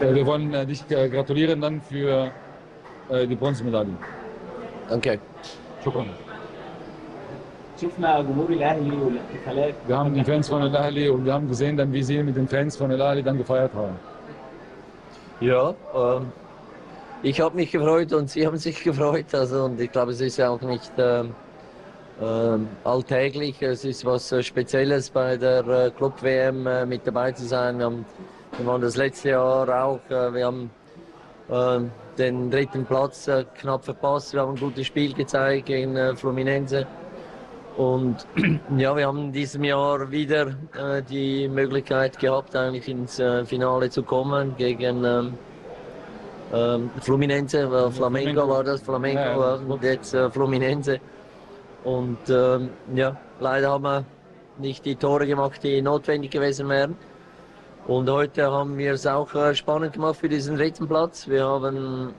Wir wollen äh, dich äh, gratulieren dann für äh, die Bronzemedaille. Danke. شكرا. شفنا جمهور الاهلي والاحتفالات Wir haben die Fans von El Ahly und wir haben gesehen, dann, wie sie mit den Fans von El Ahly dann gefeiert haben. Ja, ähm, ich habe mich gefreut und Sie haben sich gefreut. Also, und ich glaube, es ist ja auch nicht ähm, ähm, alltäglich. Es ist was äh, Spezielles bei der äh, Club-WM äh, mit dabei zu sein. Wir, haben, wir waren das letzte Jahr auch. Wir haben ähm, den dritten Platz knapp verpasst. Wir haben ein gutes Spiel gezeigt gegen Fluminense. Und ja, wir haben in diesem Jahr wieder äh, die Möglichkeit gehabt, eigentlich ins äh, Finale zu kommen gegen ähm, ähm, Fluminense, Flamengo war das, Flamengo Ja, ja. war und jetzt äh, Fluminense. Und ähm, ja, leider haben wir nicht die Tore gemacht, die notwendig gewesen wären. Und heute haben wir es auch äh, spannend gemacht für diesen dritten Platz. Wir haben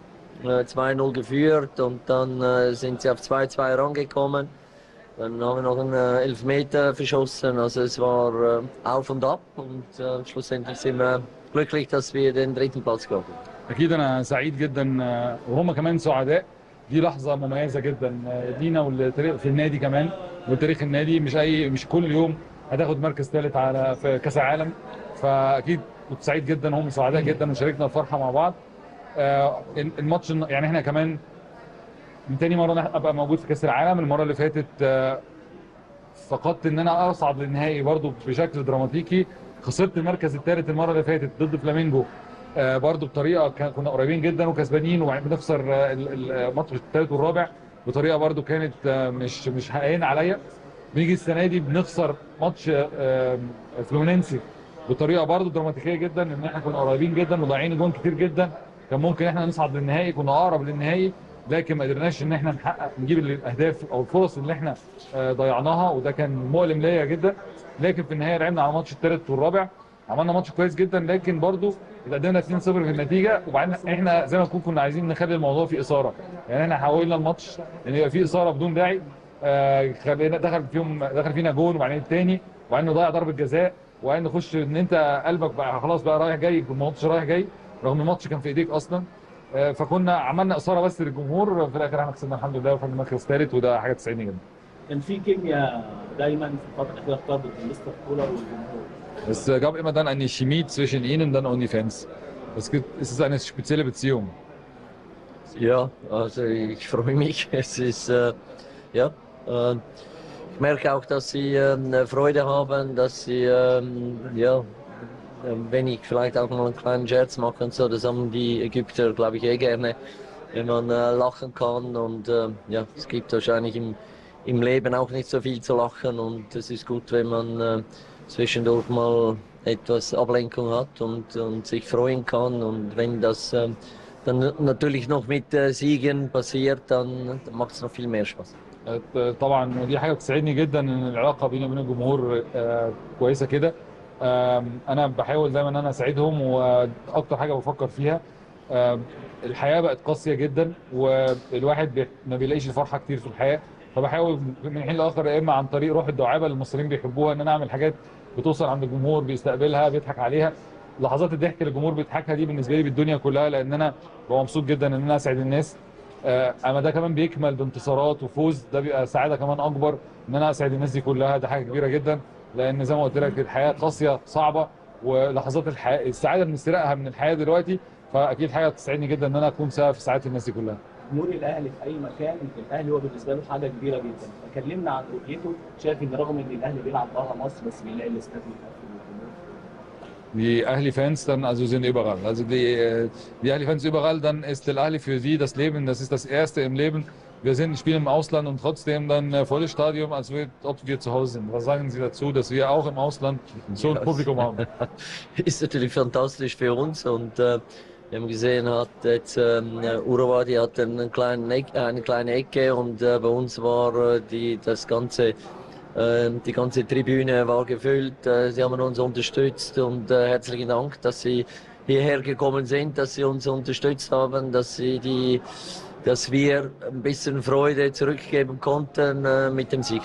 äh, 2-0 geführt und dann äh, sind sie auf 2-2 rangekommen. Dann haben wir noch einen äh, Elfmeter verschossen. Also es war äh, auf und ab und äh, schlussendlich sind wir glücklich, dass wir den dritten Platz gehabt haben. اكيد انا سعيد جدا آه، وهم كمان سعداء دي لحظة مميزة جدا آه، لينا والتاريخ في النادي كمان وتاريخ النادي مش أي مش كل يوم هتاخد مركز ثالث على في كأس العالم. فأكيد كنت سعيد جدا هم سعداء جدا وشاركنا الفرحة مع بعض. آه، الماتش يعني إحنا كمان من تاني مرة أبقى موجود في كأس العالم. المرة اللي فاتت آه، فقدت إن أنا أصعد للنهائي برضو بشكل دراماتيكي. خسرت المركز الثالث المرة اللي فاتت ضد فلامينجو. آه، برضو بطريقة كنا قريبين جدا وكسبانين وبعدين بنخسر آه، ال- ال- الماتش الثالث والرابع بطريقة برضو كانت آه، مش مش هين عليا. بنيجي السنة دي بنخسر ماتش فلومينينسي بطريقة برضو دراماتيكية جدا إن إحنا كنا قريبين جدا وضايعين جون كتير جدا. كان ممكن إحنا نصعد للنهائي كنا أقرب للنهائي لكن ما قدرناش إن إحنا نحقق نجيب الأهداف أو الفرص اللي إحنا ضيعناها وده كان مؤلم ليا جدا. لكن في النهاية لعبنا على الماتش الثالث والرابع. عملنا ماتش كويس جدا لكن برضو اتقدمنا 2-0 في النتيجة وبعدين إحنا زي ما كنا عايزين نخلي الموضوع فيه إثارة. يعني إحنا حاولنا الماتش إن يبقى فيه إثارة بدون داعي آه، خلينا دخل فيهم دخل فينا جون وبعدين الثاني وبعدين نضيع ضربة جزاء وبعدين نخش إن أنت قلبك بقى خلاص بقى رايح جاي الماتش رايح جاي رغم الماتش كان في إيديك أصلا. آه، فكنا عملنا إثارة بس للجمهور في الآخر إحنا كسبنا الحمد لله وخدنا المركز الثالث وده حاجة تسعدني جدا. كان في كيمياء دايما في الفترة الاخيره بين مستر كولر والجمهور. Es äh, gab immer dann eine Chemie zwischen ihnen dann und die Fans. Es, es ist eine spezielle Beziehung. Ja, also ich freue mich. Es ist, äh, ja, äh, ich merke auch, dass sie ähm, Freude haben, dass sie, ähm, ja, äh, wenn ich vielleicht auch mal einen kleinen Scherz mache und so, das haben die Ägypter, glaube ich, eh gerne, wenn man äh, lachen kann. Und äh, ja, es gibt wahrscheinlich im, im Leben auch nicht so viel zu lachen und es ist gut, wenn man äh, zwischendurch mal etwas Ablenkung hat und, und sich freuen kann. Und wenn das ähm, dann natürlich noch mit äh, Siegen passiert, dann, dann macht es noch viel mehr Spaß. آه، طبعا دي حاجه بتسعدني جدا ان العلاقه بيني وبين الجمهور آه، كويسه كده آم، انا بحاول دايما ان انا اساعدهم واكتر حاجه بفكر فيها آم، الحياه بقت قاسيه جدا والواحد بي- ما بيلاقيش الفرحه كتير في الحياه فبحاول من حين لآخر يا إما عن طريق روح الدعابة اللي المصريين بيحبوها إن أنا أعمل حاجات بتوصل عند الجمهور بيستقبلها بيضحك عليها. لحظات الضحك اللي الجمهور بيضحكها دي بالنسبة لي بالدنيا كلها لأن أنا ببقى مبسوط جدا إن أنا أسعد الناس. آه، أما ده كمان بيكمل بانتصارات وفوز ده بيبقى سعادة كمان أكبر إن أنا أسعد الناس دي كلها. ده حاجة كبيرة جدا لأن زي ما قلت لك الحياة قاسية صعبة ولحظات الحياة السعادة بنسرقها من الحياة دلوقتي فأكيد حاجة تسعدني جدا إن أنا أكون سبب في سعادة الناس دي كلها. جمهور الاهلي في اي مكان الاهلي هو بالنسبه له حاجه كبيره جدا فكلمنا عن رؤيته شايف ان رغم ان الاهلي بيلعب بره مصر بس بيلاقي الاستاد متقفل والجمهور Die Ahli-Fans dann also sind überall. Also die, äh, die Ahli-Fans überall, dann ist der Ahli für sie das Leben, das ist das Erste im Leben. Wir sind, spielen im Ausland und trotzdem dann äh, volles Stadion, als wir, ob wir zu Hause sind. Was sagen Sie dazu, dass wir auch im Ausland so ein Ja, Publikum haben? ist natürlich fantastisch für uns und äh, wir haben gesehen, hat jetzt ähm, Uruguay hat einen kleinen Eck, eine kleine Ecke und äh, bei uns war äh, die das ganze äh, die ganze Tribüne war gefüllt. Äh, sie haben uns unterstützt und äh, herzlichen Dank, dass Sie hierher gekommen sind, dass Sie uns unterstützt haben, dass Sie die dass wir ein bisschen Freude zurückgeben konnten äh, mit dem Sieg.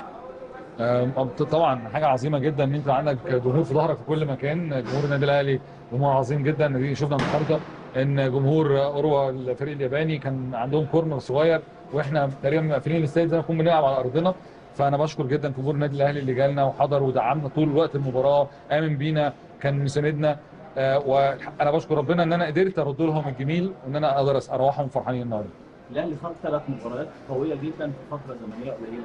آم، طبعا حاجه عظيمه جدا ان انت عندك جمهور في ظهرك في كل مكان جمهور النادي الاهلي جمهور عظيم جدا دي شفنا النهارده إن جمهور اوروا الفريق الياباني كان عندهم كورنر صغير وإحنا تقريبا مقفلين الاستاد زي ما نكون بنلعب على أرضنا فأنا بشكر جدا جمهور النادي الأهلي اللي جالنا وحضر ودعمنا طول وقت المباراة آمن بينا كان مساندنا آه، وأنا بشكر ربنا إن أنا قدرت أرد لهم الجميل وإن أنا أقدر أروحهم فرحانين النهارده الأهلي خد ثلاث مباريات قوية جدا في فترة زمنية قليلة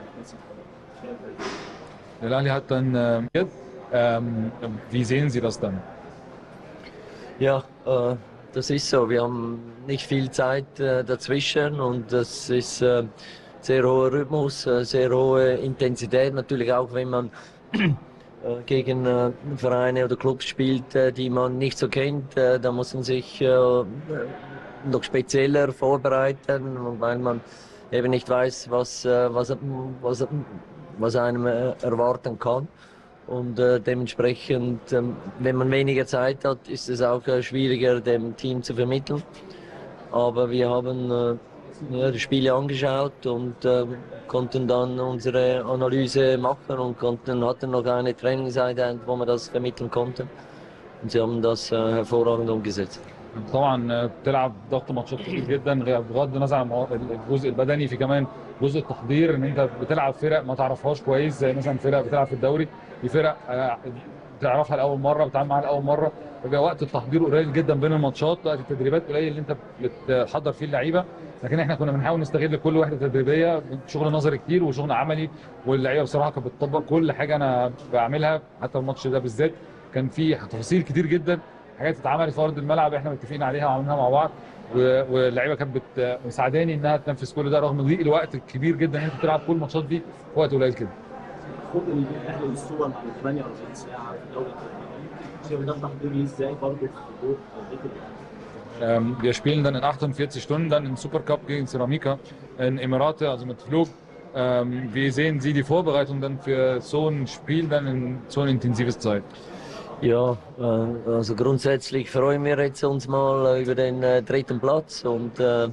إيه؟ Lali hat dann jetzt, ähm, wie sehen Sie das dann? Ja, äh, das ist so. Wir haben nicht viel Zeit äh, dazwischen und das ist äh, sehr hoher Rhythmus, äh, sehr hohe Intensität. Natürlich auch, wenn man äh, gegen äh, Vereine oder Clubs spielt, äh, die man nicht so kennt, da muss man sich noch spezieller vorbereiten, weil man eben nicht weiß, was, was, was, was einem erwarten kann. Und äh, dementsprechend, ähm, wenn man weniger Zeit hat, ist es auch äh, schwieriger, dem Team zu vermitteln. Aber wir haben äh, ja, die Spiele angeschaut und äh, konnten dann unsere Analyse machen und konnten, hatten noch eine Trainingseinheit, wo wir das vermitteln konnten. Und sie haben das äh, hervorragend umgesetzt. طبعا بتلعب ضغط ماتشات كتير جدا بغض النظر عن الجزء البدني في كمان جزء التحضير إن أنت بتلعب فرق ما تعرفهاش كويس زي مثلا فرق بتلعب في الدوري دي فرق آه، بتعرفها لأول مرة بتتعامل معاها لأول مرة. بيبقى وقت التحضير قليل جدا بين الماتشات وقت التدريبات قليل اللي أنت بتحضر فيه اللعيبة. لكن إحنا كنا بنحاول نستغل كل وحده تدريبية شغل نظري كتير وشغل عملي واللعيبة بصراحة كانت بتطبق كل حاجة أنا بعملها حتى الماتش ده بالذات. كان فيه تفاصيل كتير جدا. حاجات اتعملت في أرض الملعب إحنا متفقين عليها وعملناها مع بعض واللعيبة كانت بت- مساعداني إنها تنفذ كل ده رغم ضيق الوقت الكبير جدا إن أنت تلعب كل الماتشات دي في وقت قليل كده خد الاهلي للصوره بعد 48 ساعة في دوري شايف ده تحضير ليه إزاي برضه في Ähm, wir spielen dann in 48 Stunden dann im Supercup gegen Ceramika in Emirate, also mit Flug. Ähm, wie sehen Sie die Vorbereitung dann für so ein Spiel dann in so eine intensive Zeit? Ja, äh, also grundsätzlich freuen wir jetzt uns mal äh, über den äh, dritten Platz und äh,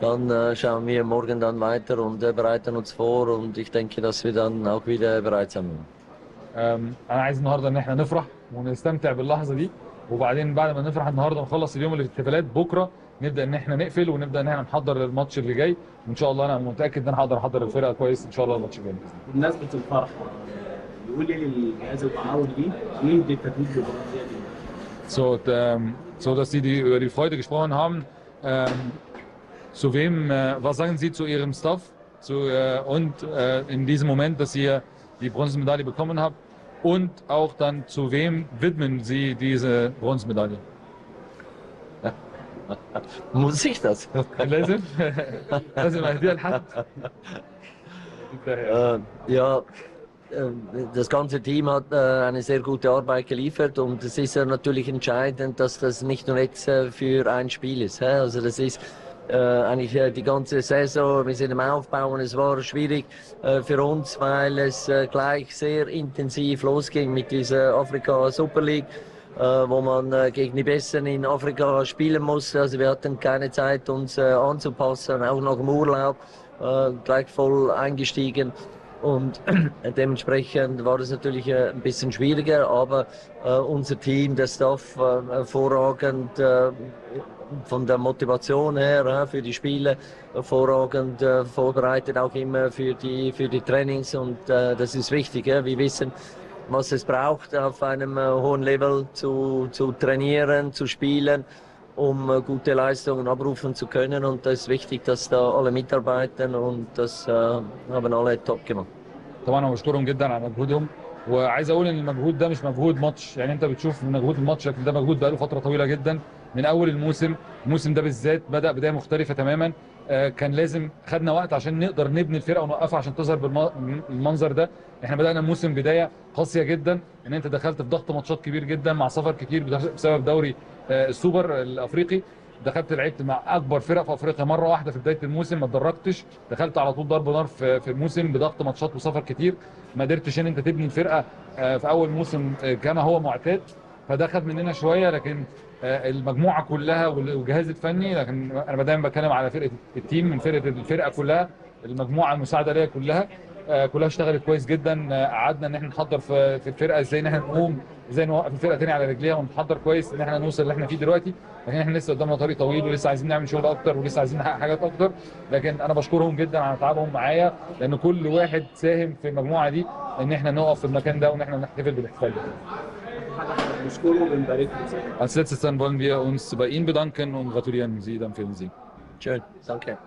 dann äh, schauen wir morgen dann weiter und äh, bereiten uns vor und ich denke, dass wir dann auch wieder bereit sein werden. أم، انا عايز النهارده ان احنا نفرح ونستمتع باللحظه دي وبعدين بعد ما نفرح النهارده ونخلص اليوم اللي في الاحتفالات بكره نبدا ان احنا نقفل ونبدا ان احنا نحضر للماتش اللي جاي وان شاء الله انا متاكد ان انا هقدر احضر الفرقه كويس ان شاء الله الماتش الجاي باذن الله للجهاز المعاون ليه مين دي التتويج بالبرازيل دي So, und, ähm, so dass Sie die, über die Freude gesprochen haben. Ähm, zu wem, äh, was sagen Sie zu Ihrem Staff zu, äh, und äh, in diesem Moment, dass ihr die Bronzemedaille bekommen habt? Und auch dann zu wem widmen Sie diese Bronzemedaille? Muss ich das? لازم لازم اهديها لحد Äh, ja, äh, das ganze Team hat äh, eine sehr gute Arbeit geliefert und es ist natürlich entscheidend, dass das nicht nur jetzt äh, für ein Spiel ist. Also das ist äh, eigentlich äh, die ganze Saison, wir sind im Aufbau und es war schwierig äh, für uns, weil es äh, gleich sehr intensiv losging mit dieser Afrika Super League. Äh, wo man äh, gegen die Besten in Afrika spielen muss. Also wir hatten keine Zeit, uns äh, anzupassen, auch nach dem Urlaub äh, gleich voll eingestiegen. Und dementsprechend war es natürlich äh, ein bisschen schwieriger, aber äh, unser Team, der Staff, äh, hervorragend von der Motivation her für die Spiele, hervorragend vorbereitet, auch immer für die, für die Trainings und das ist wichtig. Wir wissen, was es braucht, auf einem hohen Level zu, zu trainieren, zu spielen, um gute Leistungen abrufen zu können. Und das ist wichtig, dass da alle mitarbeiten und das äh, haben alle top gemacht. طبعا أنا بشكرهم جدا على مجهودهم وعايز أقول إن المجهود ده مش مجهود ماتش يعني أنت بتشوف مجهود الماتش لكن ده مجهود بقاله فترة طويلة جدا من أول الموسم الموسم ده بالذات بدأ بداية مختلفة تماما كان لازم خدنا وقت عشان نقدر نبني الفرقة ونوقفها عشان تظهر بالمنظر ده. إحنا بدأنا الموسم بداية قاسية جدا إن أنت دخلت في ضغط ماتشات كبير جدا مع سفر كتير بسبب دوري آه، السوبر الأفريقي. دخلت لعبت مع أكبر فرق في أفريقيا مرة واحدة في بداية الموسم ما اتدرجتش. دخلت على طول ضرب نار في الموسم بضغط ماتشات وسفر كتير. ما قدرتش إن أنت تبني الفرقة آه، في أول موسم آه، كما هو معتاد. فده خد مننا شوية لكن آه، المجموعة كلها والجهاز الفني لكن أنا دايما بتكلم على فرقة التيم من فرقة الفرقة كلها المجموعة المساعدة ليا كلها آه، كلها اشتغلت كويس جدا آه، قعدنا إن إحنا نحضر في الفرقة إزاي إن إحنا نقوم إزاي نوقف الفرقة تاني على رجليها ونحضر كويس إن إحنا نوصل اللي إحنا فيه دلوقتي لكن إحنا لسه قدامنا طريق طويل ولسه عايزين نعمل شغل أكتر ولسه عايزين نحقق حاجات أكتر لكن أنا بشكرهم جدا على تعبهم معايا لأن كل واحد ساهم في المجموعة دي إن إحنا نقف في المكان ده وإن إحنا نحتفل بالإحتفال ده. Als letztes dann wollen wir uns bei Ihnen bedanken und gratulieren Sie dann für den Sieg. Schön, danke.